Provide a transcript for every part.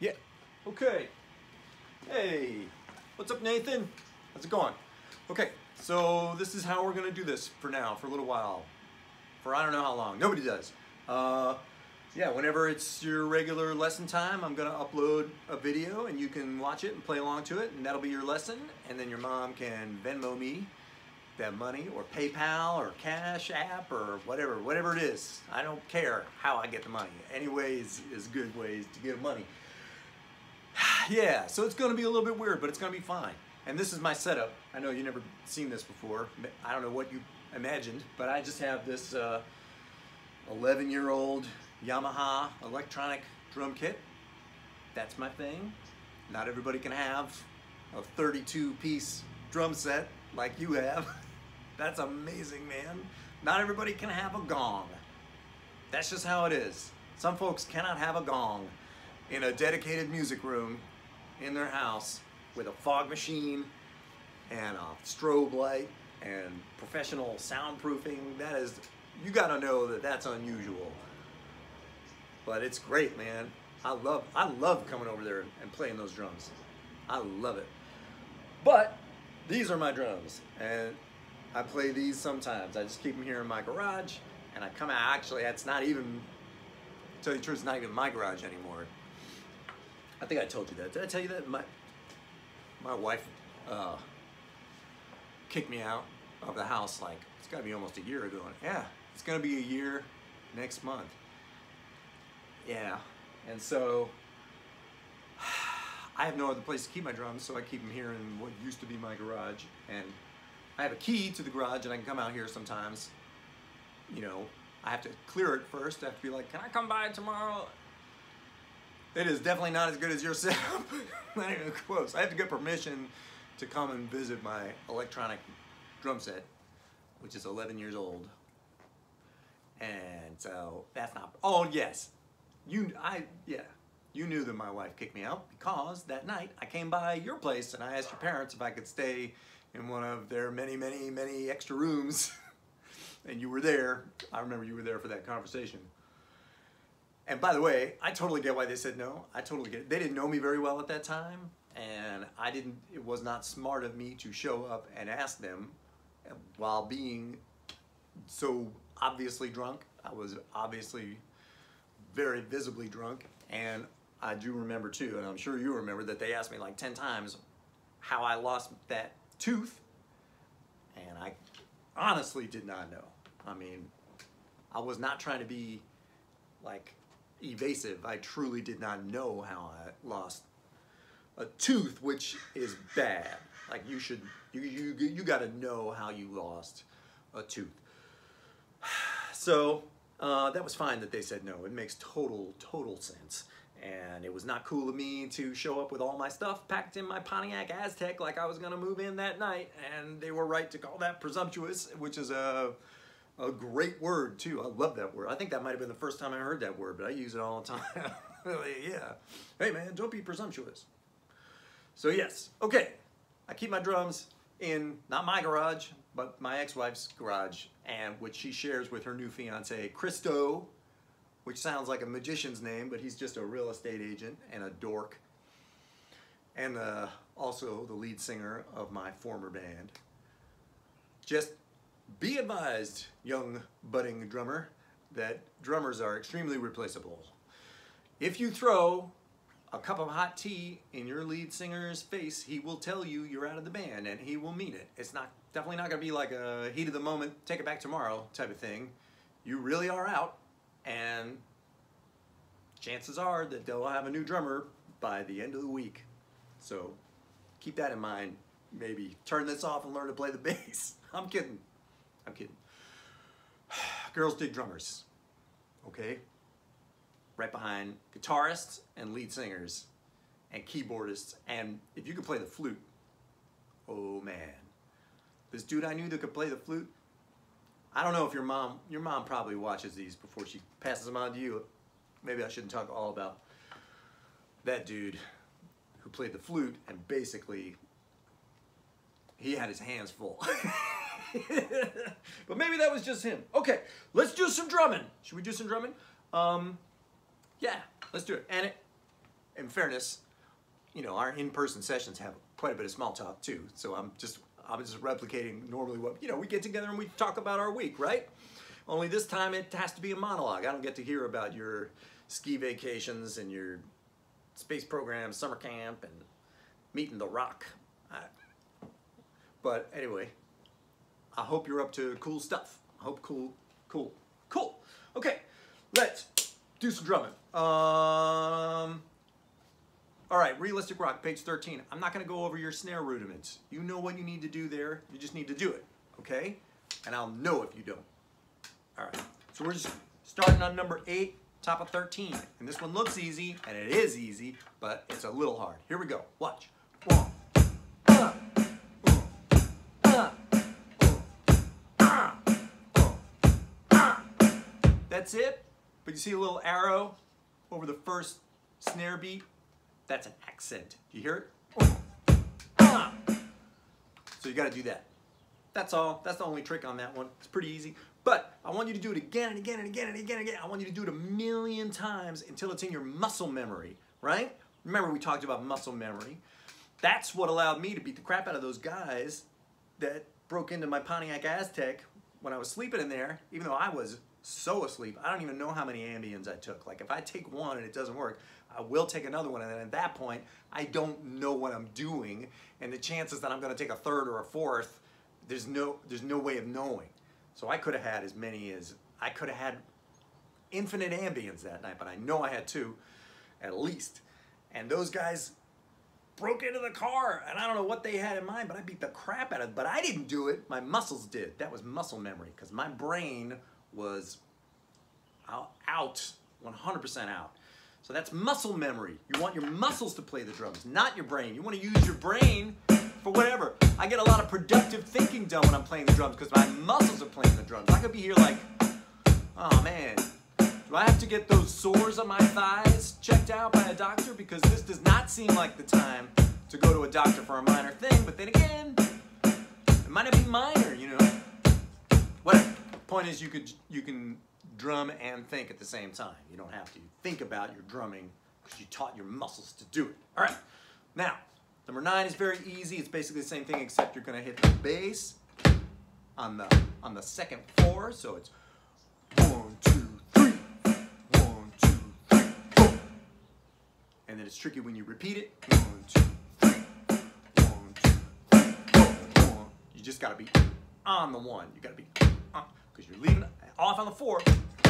Yeah. Okay. Hey, what's up, Nathan? How's it going? Okay, so this is how we're gonna do this for now, for a little while. For I don't know how long. Nobody does. Uh, yeah, whenever it's your regular lesson time, I'm gonna upload a video and you can watch it and play along to it, and that'll be your lesson. And then your mom can Venmo me that money or PayPal or Cash App or whatever, whatever it is. I don't care how I get the money. Any ways is good ways to get money. Yeah, so it's gonna be a little bit weird, but it's gonna be fine. And this is my setup. I know you never seen this before. I don't know what you imagined, but I just have this 11 uh, Yamaha electronic drum kit. That's my thing. Not everybody can have a 32 piece drum set like you have. That's amazing, man. Not everybody can have a gong. That's just how it is. Some folks cannot have a gong in a dedicated music room in their house with a fog machine and a strobe light and professional soundproofing. That is, you gotta know that that's unusual. But it's great, man. I love, I love coming over there and playing those drums. I love it. But these are my drums, and I play these sometimes. I just keep them here in my garage, and I come out. Actually, that's not even. Tell you the truth, it's not even my garage anymore. I think I told you that. Did I tell you that? My my wife uh, kicked me out of the house like it's got to be almost a year ago. And yeah, it's gonna be a year next month. Yeah, and so I have no other place to keep my drums, so I keep them here in what used to be my garage. And I have a key to the garage, and I can come out here sometimes. You know, I have to clear it first. I have to be like, "Can I come by tomorrow?" It is definitely not as good as your setup. not even close. I have to get permission to come and visit my electronic drum set, which is 11 years old. And so that's not. Oh yes, you. I yeah. You knew that my wife kicked me out because that night I came by your place and I asked your parents if I could stay in one of their many, many, many extra rooms. and you were there. I remember you were there for that conversation. And by the way, I totally get why they said no. I totally get it. They didn't know me very well at that time. And I didn't, it was not smart of me to show up and ask them while being so obviously drunk. I was obviously very visibly drunk and I do remember too, and I'm sure you remember that they asked me like 10 times how I lost that tooth. And I honestly did not know. I mean, I was not trying to be like evasive. I truly did not know how I lost a tooth, which is bad. Like you should, you, you, you got to know how you lost a tooth. So uh, that was fine that they said no. It makes total, total sense and it was not cool of me to show up with all my stuff packed in my Pontiac Aztek like I was gonna move in that night, and they were right to call that presumptuous, which is a a great word too. I love that word. I think that might have been the first time I heard that word, but I use it all the time. yeah. Hey man, don't be presumptuous. So yes, okay. I keep my drums in not my garage, but my ex-wife's garage, and which she shares with her new fiance, Christo, which sounds like a magician's name, but he's just a real estate agent and a dork. And uh, also the lead singer of my former band. Just be advised, young budding drummer, that drummers are extremely replaceable. If you throw a cup of hot tea in your lead singer's face, he will tell you you're out of the band and he will mean it. It's not definitely not gonna be like a heat of the moment, take it back tomorrow type of thing. You really are out and chances are that they'll have a new drummer by the end of the week. So keep that in mind. Maybe turn this off and learn to play the bass. I'm kidding. I'm kidding. Girls dig drummers. Okay? Right behind guitarists and lead singers and keyboardists. And if you could play the flute, oh man. This dude I knew that could play the flute, I don't know if your mom, your mom probably watches these before she passes them on to you. Maybe I shouldn't talk all about that dude who played the flute and basically he had his hands full. but maybe that was just him. Okay, let's do some drumming. Should we do some drumming? Um, yeah, let's do it. And it, in fairness, you know, our in-person sessions have quite a bit of small talk too. So I'm just I'm just replicating normally what you know we get together and we talk about our week, right? Only this time it has to be a monologue. I don't get to hear about your ski vacations and your space program, summer camp, and meeting the Rock. I, but anyway, I hope you're up to cool stuff. I hope cool, cool, cool. Okay, let's do some drumming. Um, all right, Realistic Rock, page 13. I'm not gonna go over your snare rudiments. You know what you need to do there. You just need to do it, okay? And I'll know if you don't. All right, so we're just starting on number eight, top of 13. And this one looks easy, and it is easy, but it's a little hard. Here we go, watch. That's it, but you see a little arrow over the first snare beat? That's an accent. Do you hear it? So you gotta do that. That's all. That's the only trick on that one. It's pretty easy. But I want you to do it again and again and again and again and again. I want you to do it a million times until it's in your muscle memory, right? Remember we talked about muscle memory. That's what allowed me to beat the crap out of those guys that broke into my Pontiac Aztek when I was sleeping in there, even though I was so asleep. I don't even know how many Ambiens I took. Like if I take one and it doesn't work, I will take another one. And then at that point, I don't know what I'm doing. And the chances that I'm gonna take a third or a fourth, there's no, there's no way of knowing. So I could have had as many as, I could have had infinite Ambiens that night, but I know I had two, at least. And those guys broke into the car, and I don't know what they had in mind, but I beat the crap out of it. But I didn't do it, my muscles did. That was muscle memory, because my brain was out, 100% out. So that's muscle memory. You want your muscles to play the drums, not your brain. You want to use your brain for whatever. I get a lot of productive thinking done when I'm playing the drums because my muscles are playing the drums. I could be here like, oh man, do I have to get those sores on my thighs checked out by a doctor? Because this does not seem like the time to go to a doctor for a minor thing. But then again, it might not be minor, you know. Whatever. Point is, you could you can drum and think at the same time. You don't have to think about your drumming because you taught your muscles to do it. All right. Now, number nine is very easy. It's basically the same thing except you're going to hit the bass on the on the second four. So it's one, two, three, one, two, three, four. And then it's tricky when you repeat it. One, two, three, one, two, three, four, one. You just got to be on the one. You got to be because you're leaving off on the four,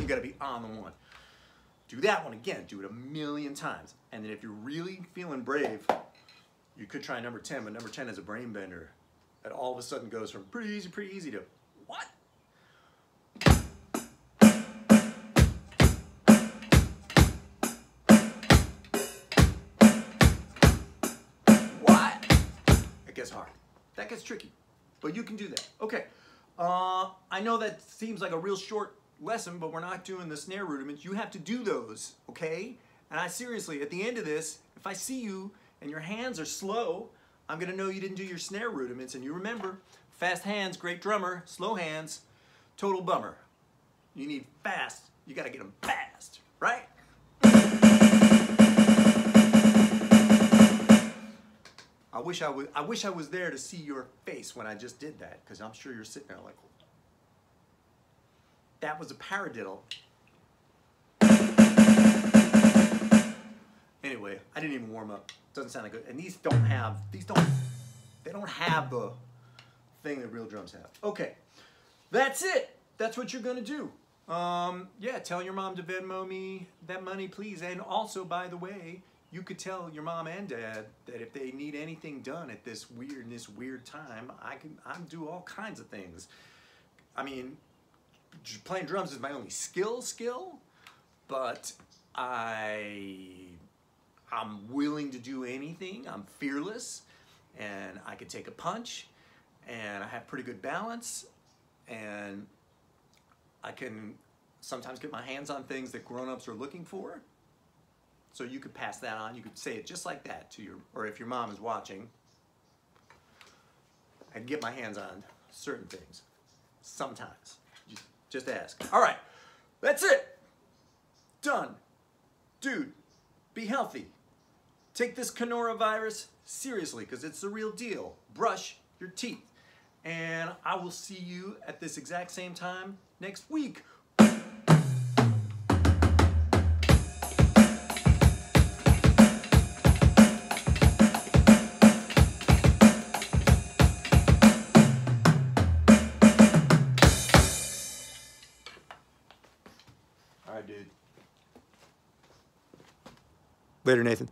you gotta be on the one. Do that one again, do it a million times. And then if you're really feeling brave, you could try number 10, but number 10 is a brain bender that all of a sudden goes from pretty easy, pretty easy to what? What? It gets hard. That gets tricky, but you can do that. Okay. Uh, I know that seems like a real short lesson, but we're not doing the snare rudiments. You have to do those, okay? And I seriously, at the end of this, if I see you and your hands are slow, I'm gonna know you didn't do your snare rudiments. And you remember, fast hands, great drummer, slow hands, total bummer. You need fast, you gotta get them fast, right? I wish I was I wish I was there to see your face when I just did that because I'm sure you're sitting there like that was a paradiddle. Anyway, I didn't even warm up. Doesn't sound like good. And these don't have these don't they don't have the thing that real drums have. Okay, that's it. That's what you're gonna do. Um, yeah, tell your mom to Venmo me that money, please. And also, by the way, you could tell your mom and dad that if they need anything done at this weird, this weird time, I can I do all kinds of things. I mean, playing drums is my only skill skill, but I I'm willing to do anything. I'm fearless, and I can take a punch, and I have pretty good balance, and I can sometimes get my hands on things that grown-ups are looking for. So you could pass that on. You could say it just like that to your, or if your mom is watching, I can get my hands on certain things. Sometimes. Just, just ask. All right. That's it. Done. Dude, be healthy. take this coronavirus seriously because it's the real deal. Brush your teeth. And I will see you at this exact same time next week. Later, Nathan.